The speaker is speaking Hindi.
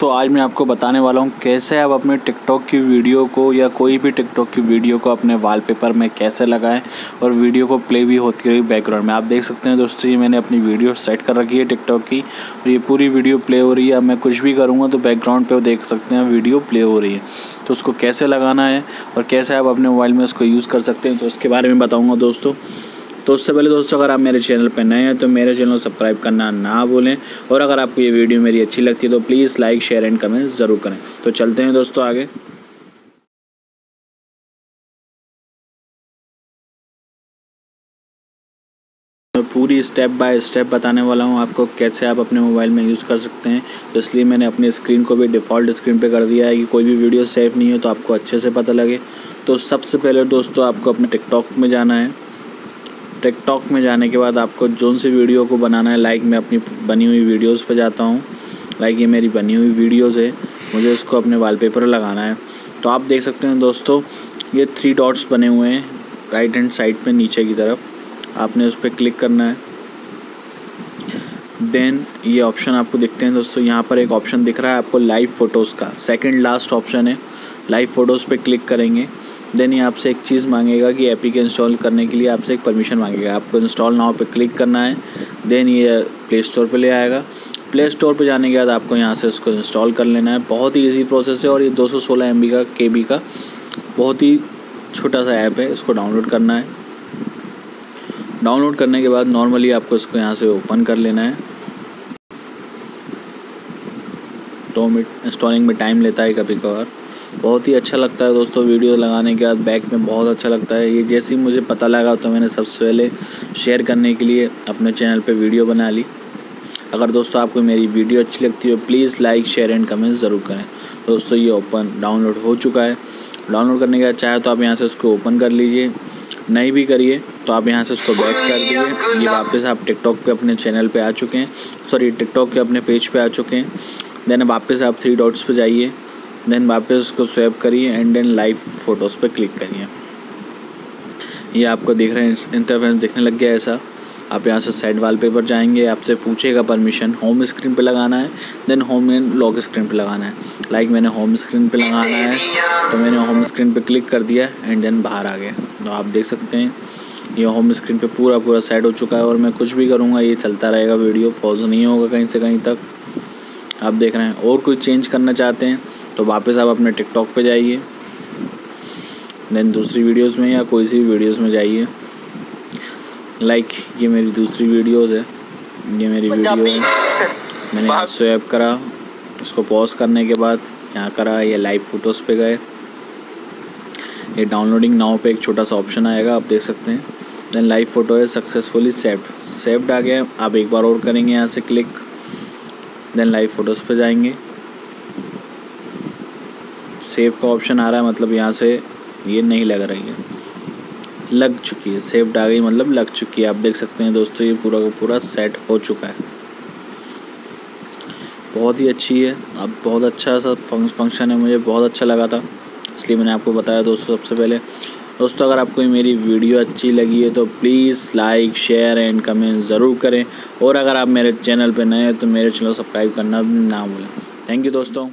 तो आज मैं आपको बताने वाला हूँ कैसे आप अपने टिकटॉक की वीडियो को या कोई भी टिकटॉक की वीडियो को अपने वॉलपेपर में कैसे लगाएँ और वीडियो को प्ले भी होती रही बैकग्राउंड में। आप देख सकते हैं दोस्तों, ये मैंने अपनी वीडियो सेट कर रखी है टिकटॉक की और ये पूरी वीडियो प्ले हो रही है। अब मैं कुछ भी करूँगा तो बैकग्राउंड पर देख सकते हैं वीडियो प्ले हो रही है। तो उसको कैसे लगाना है और कैसे आप अपने मोबाइल में उसको यूज़ कर सकते हैं तो उसके बारे में बताऊँगा दोस्तों। तो उससे पहले दोस्तों, अगर आप मेरे चैनल पर नए हैं तो मेरे चैनल को सब्सक्राइब करना ना भूलें। और अगर आपको ये वीडियो मेरी अच्छी लगती है तो please like, share and comment ज़रूर करें। तो चलते हैं दोस्तों आगे। पूरी स्टेप बाय स्टेप बताने वाला हूँ आपको कैसे आप अपने मोबाइल में यूज़ कर सकते हैं। तो इसलिए मैंने अपनी स्क्रीन को भी डिफ़ॉल्ट स्क्रीन पे कर दिया है कि कोई भी वीडियो सेफ़ नहीं हो तो आपको अच्छे से पता लगे। तो सबसे पहले दोस्तों, आपको अपने टिकटॉक में जाना है। टिकटॉक में जाने के बाद आपको जोन सी वीडियो को बनाना है लाइक मैं अपनी बनी हुई वीडियोस पे जाता हूँ। लाइक ये मेरी बनी हुई वीडियोस है, मुझे इसको अपने वॉलपेपर लगाना है। तो आप देख सकते हैं दोस्तों, ये थ्री डॉट्स बने हुए हैं राइट हैंड साइड पे नीचे की तरफ़। आपने उस पर क्लिक करना है। देन ये ऑप्शन आपको दिखते हैं दोस्तों, यहाँ पर एक ऑप्शन दिख रहा है आपको लाइव फ़ोटोज़ का। सेकंड लास्ट ऑप्शन है लाइव फ़ोटोज़ पे क्लिक करेंगे। देन ये आपसे एक चीज़ मांगेगा कि ए के इंस्टॉल करने के लिए आपसे एक परमिशन मांगेगा। आपको इंस्टॉल नाउ पे क्लिक करना है, देन ये प्ले स्टोर पे ले आएगा। प्ले स्टोर पे जाने के बाद आपको यहाँ से इसको इंस्टॉल कर लेना है। बहुत ही ईजी प्रोसेस है और ये 216 सौ का के का बहुत ही छोटा सा ऐप है। इसको डाउनलोड करना है। डाउनलोड करने के बाद नॉर्मली आपको इसको यहाँ से ओपन कर लेना है। दो मिनट इंस्टॉलिंग में टाइम लेता है कभी कभार। बहुत ही अच्छा लगता है दोस्तों वीडियो लगाने के बाद, बैक में बहुत अच्छा लगता है। ये जैसे ही मुझे पता लगा तो मैंने सबसे पहले शेयर करने के लिए अपने चैनल पे वीडियो बना ली। अगर दोस्तों आपको मेरी वीडियो अच्छी लगती हो please like share and comment ज़रूर करें। दोस्तों ये ओपन डाउनलोड हो चुका है। डाउनलोड करने के बाद चाहे तो आप यहाँ से उसको ओपन कर लीजिए। नहीं भी करिए तो आप यहाँ से उसको बैक कर दीजिए। ये वापस आप टिकटॉक पे अपने चैनल पे आ चुके हैं। सॉरी टिकटॉक के अपने पेज पे आ चुके हैं। देन वापस आप थ्री डॉट्स पे जाइए। देन वापस उसको स्वैप करिए एंड देन लाइव फ़ोटोज़ पे क्लिक करिए। ये आपको देख रहा है इंटरफेरेंस दिखने लग गया ऐसा। आप यहाँ से साइड वॉलपेपर जाएँगे, आपसे पूछेगा परमिशन होम स्क्रीन पे लगाना है then home and lock screen पे लगाना है। लाइक like मैंने होम स्क्रीन पे लगाना है तो मैंने होम स्क्रीन पे क्लिक कर दिया एंड देन बाहर आ गए। तो आप देख सकते हैं, ये होम स्क्रीन पे पूरा पूरा सेट हो चुका है और मैं कुछ भी करूँगा, ये चलता रहेगा वीडियो पॉज नहीं होगा कहीं से कहीं तक। आप देख रहे हैं और कोई चेंज करना चाहते हैं तो वापस आप अपने टिकटॉक पे जाइए। देन दूसरी वीडियोस में या कोई सी भी वीडियोस में जाइए। लाइक ये मेरी दूसरी वीडियोस है। ये मेरी वीडियो है। मैंने यहाँ स्वैप करा। इसको पॉज करने के बाद यहाँ करा ये लाइव फ़ोटोज़ पे गए। ये डाउनलोडिंग नाउ पे एक छोटा सा ऑप्शन आएगा आप देख सकते हैं। देन लाइव फ़ोटो है सक्सेसफुली सेव्ड सेव्ड आ गया। आप एक बार और करेंगे यहाँ से क्लिक देन लाइव फ़ोटोज़ पे जाएँगे। सेव का ऑप्शन आ रहा है मतलब यहाँ से ये नहीं लग रही है। लग चुकी है सेव्ड आ गई मतलब लग चुकी है। आप देख सकते हैं दोस्तों, ये पूरा का पूरा सेट हो चुका है। बहुत ही अच्छी है। अब बहुत अच्छा सा फ़ंक्शन है, मुझे बहुत अच्छा लगा था। इसलिए मैंने आपको बताया दोस्तों सबसे पहले। दोस्तों, अगर आपको मेरी वीडियो अच्छी लगी है तो please like, share and comment ज़रूर करें। और अगर आप मेरे चैनल पर नए हैं तो मेरे चैनल सब्सक्राइब करना ना भूलें। थैंक यू दोस्तों।